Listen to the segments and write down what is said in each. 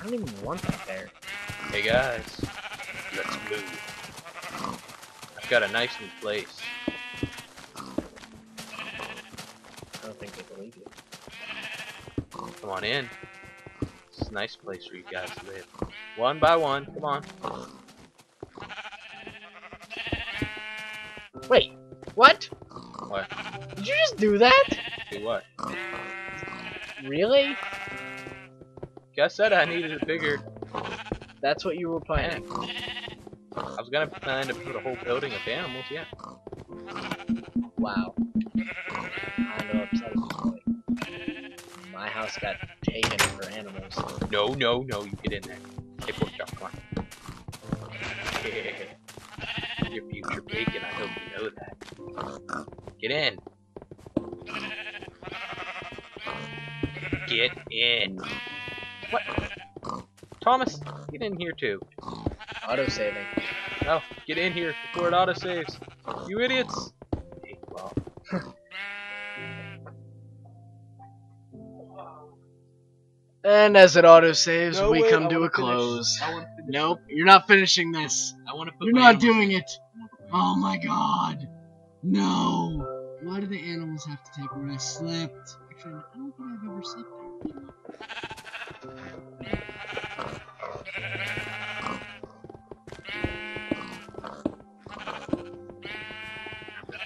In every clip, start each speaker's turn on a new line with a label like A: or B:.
A: I don't even want that there.
B: Hey guys, let's move. I've got a nice new place.
A: I don't think they believe you.
B: Come on in. It's a nice place for you guys to live. One by one, come on.
A: Wait, what?
B: What?
A: Did you just do that?
B: Do what?
A: Really?
B: Guess I said I needed a bigger.
A: That's what you were planning?
B: I was gonna plan to put a whole building of animals, yeah.
A: Wow. Kind of upset. My house got taken for animals.
B: No, no, no, you get in there. Hey, pork chop, come on. Your future bacon, I hope you know that. Get in. Get in. What? Thomas, get in here too.
A: Auto saving.
B: No, get in here before it auto saves. You idiots. Hey, well.
A: And as it auto saves,
B: No,
A: we
B: wait,
A: come
B: I
A: to a
B: finish.
A: close.
B: I wanna finish.
A: Nope, you're not finishing this.
B: I wanna put
A: You're not doing it. Oh my god. No. Why do the animals have to take where I slept? Actually, I don't think I've ever slept there.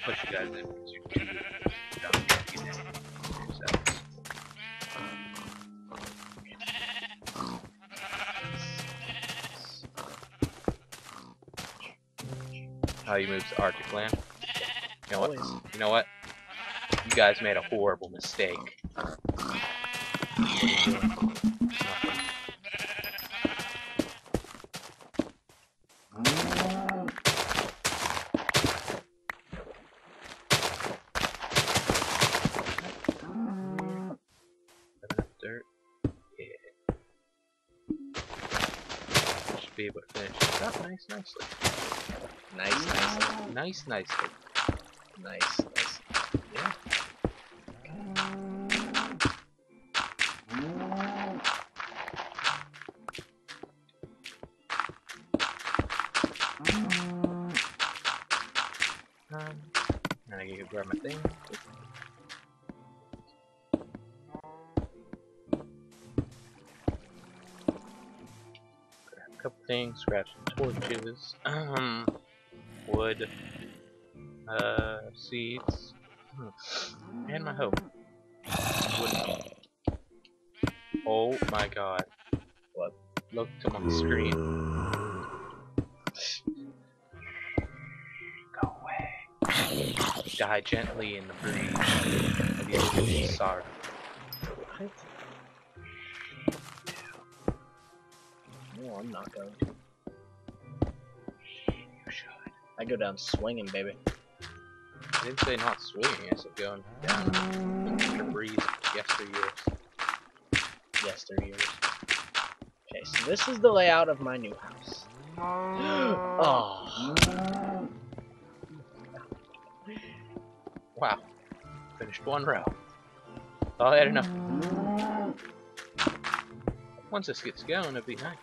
B: Push you guys in because you're too dumb to get in yourselves. How you move to Arctic land? You know what? You know what? You guys made a horrible mistake. Be able to finish this up nice, nicely.
A: Nice, nice,
B: Nice, nicely.
A: nice, nice.
B: Yeah. Um, and I can grab my thing. Things, some torches, um, wood, uh, seeds, hmm, and my hoe. Wood. Oh my god.
A: What?
B: Look to my screen. Go away. Die gently in the breeze of.
A: I'm not going to.
B: You should.
A: I go down swinging, baby.
B: I didn't say not swinging, I said going down the breeze yesteryears.
A: Yesteryears. Okay, so this is the layout of my new house. oh.
B: Wow. Finished one row. Oh, I had enough. Once this gets going, it'd be nice.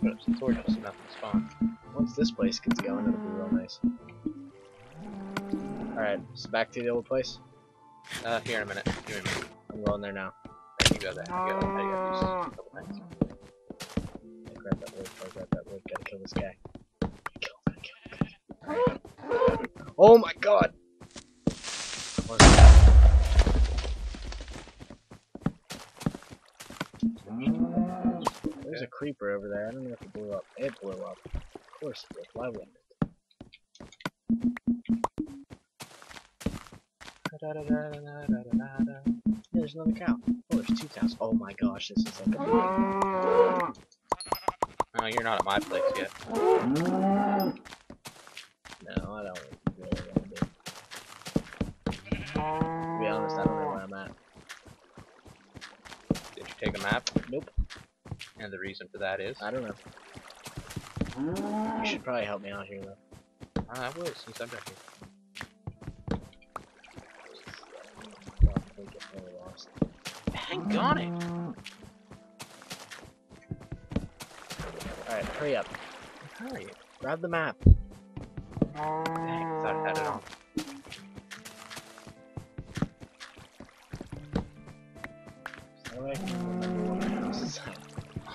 B: Put up some torches so nothing spawns.
A: Once this place gets going, it'll be real nice. Alright, so back to the old place.
B: Uh, here in a minute. Give me a minute.
A: I'm going there now.
B: You go there. You go. Now you gotta do some- a couple things.
A: I grab that wood, I grab that wood, gotta kill this guy. Kill, gotta kill, gotta kill. Oh my god! What is that? There's a creeper over there. I don't know if it blew up. It blew up. Of course it did. Why wouldn't it? There's another cow. Oh, there's two cows. Oh my gosh, this is like a
B: Oh, you're not at my place yet.
A: No, I don't really want to be. To be honest, I don't know where I'm at.
B: Did you take a map?
A: Nope,
B: And the reason for that is?
A: I don't know. You should probably help me out here, though.
B: Uh, I will, since I'm back here.
A: Probably get really lost.
B: Hang on it!
A: Alright, hurry up.
B: Hurry.
A: Grab the map.
B: Dang, thought I had it on.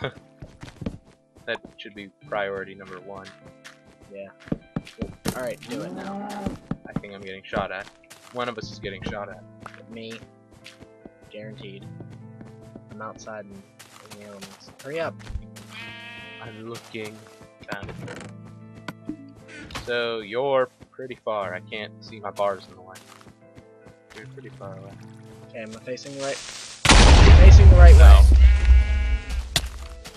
B: That should be priority number one. Yeah.
A: Alright, do it now.
B: I think I'm getting shot at. One of us is getting shot at.
A: Me. Guaranteed. I'm outside in, in the elements. Hurry up.
B: I'm looking. Found it. So you're pretty far. I can't see my bars in the way. You're pretty far away.
A: Okay, am I facing the right? Facing the right
B: No.
A: way.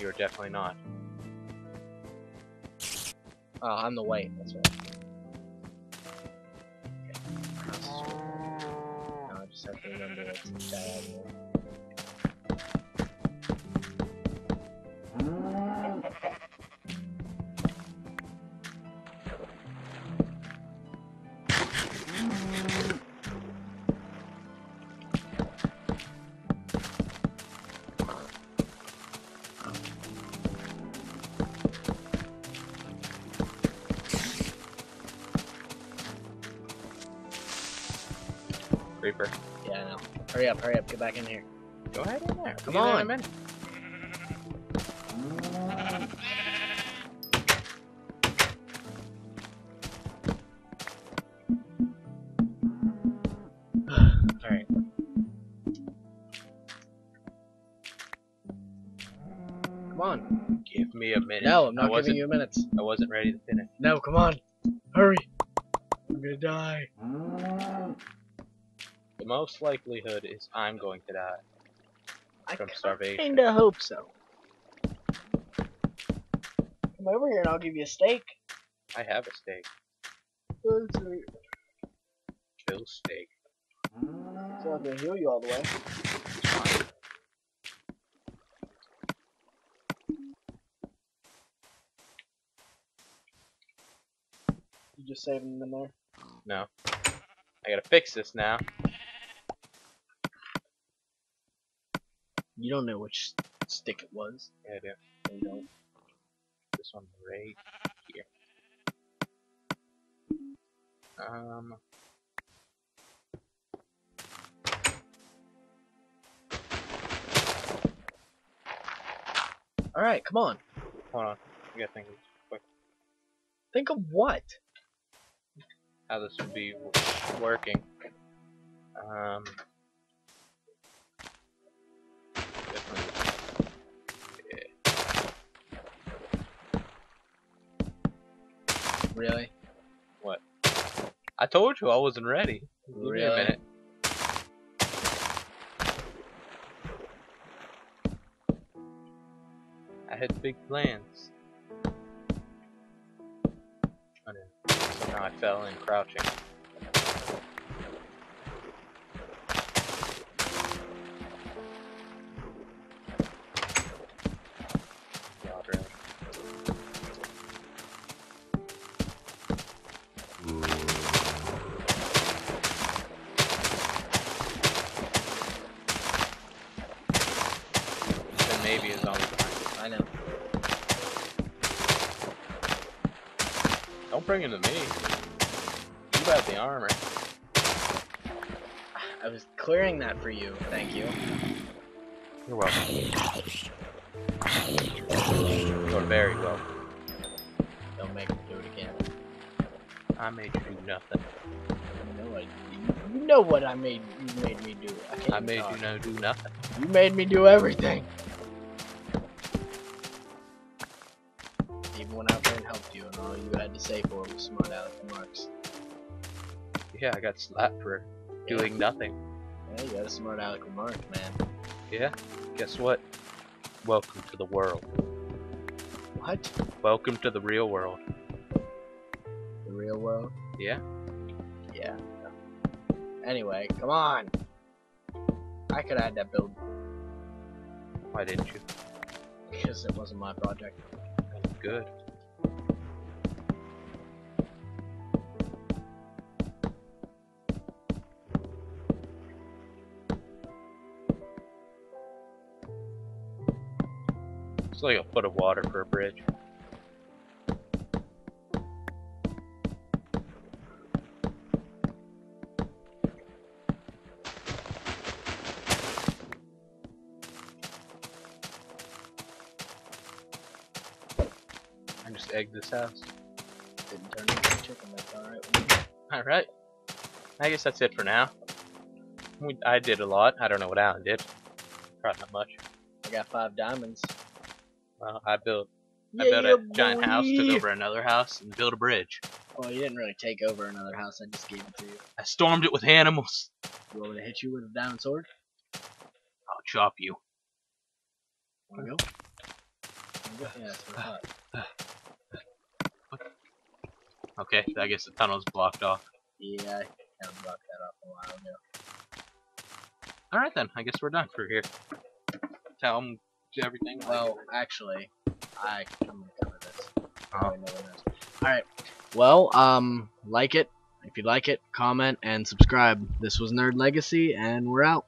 B: You're definitely not.
A: Oh, I'm the white, that's right. Okay. I just have to remember.
B: Creeper.
A: Yeah, I know. Hurry up, hurry up, get back in here.
B: Go ahead in there.
A: Come
B: Be there in a
A: on. Alright. Come on.
B: Give me a minute.
A: No, I'm not
B: wasn't,
A: giving you minutes.
B: I wasn't ready to finish.
A: No, come on. Hurry. I'm gonna die.
B: The most likelihood is I'm going to die
A: I
B: from starvation.
A: kinda hope so. Come over here and I'll give you a steak.
B: I have a steak. Kill steak.
A: It's not gonna heal you all the way. You just saving them in there.
B: No. I gotta fix this now.
A: You don't know which stick it was.
B: Yeah, I do.
A: You don't.
B: This one right here. Um.
A: Alright, come on.
B: Hold on. I gotta think quick
A: Think of what?
B: how this would be working. Um.
A: Really? What?
B: I told you I wasn't ready. Give me a
A: Really?
B: minute. I had big plans. Oh no. I fell in crouching. Don't bring him to me. You got the armor.
A: I was clearing that for you. Thank you.
B: You're welcome. You're very welcome.
A: Don't make me do it again.
B: I made you do nothing.
A: You know what? You, know what I made. You made me do. I.
B: I made
A: talk.
B: you no do nothing.
A: You made me do everything. Say for was smart aleck remarks.
B: Yeah, I got slapped for doing nothing.
A: Yeah, you got a smart aleck remark, man.
B: Yeah. Guess what? Welcome to the world.
A: What?
B: Welcome to the real world.
A: The real world?
B: Yeah.
A: Yeah. Anyway, come on. I could add that build
B: Why didn't you?
A: because it wasn't my project.
B: Good. It's like a foot of water for a bridge. I just egg this house.
A: Didn't turn into a chicken, that's alright.
B: Alright. I guess that's it for now. We, I did a lot. I don't know what Allen did. Probably not much.
A: I got five diamonds.
B: Well, I built I
A: Yeah,
B: built a giant house, took over another house, and built a bridge.
A: Well, you didn't really take over another house. I just gave it to you.
B: I stormed it with animals.
A: You want me to hit you with a diamond sword?
B: I'll chop you.
A: Wanna go? Wanna go? Yeah, that's what I.
B: Okay, I guess the tunnel's blocked off.
A: Yeah, I kind of blocked that off a while ago.
B: Alright then, I guess we're done for here. Tell them everything.
A: Well, actually, I gonna cover this.
B: Oh.
A: Probably no one. All right. Well, um, like it if you like it, comment and subscribe. This was Nerd Legacy, and we're out.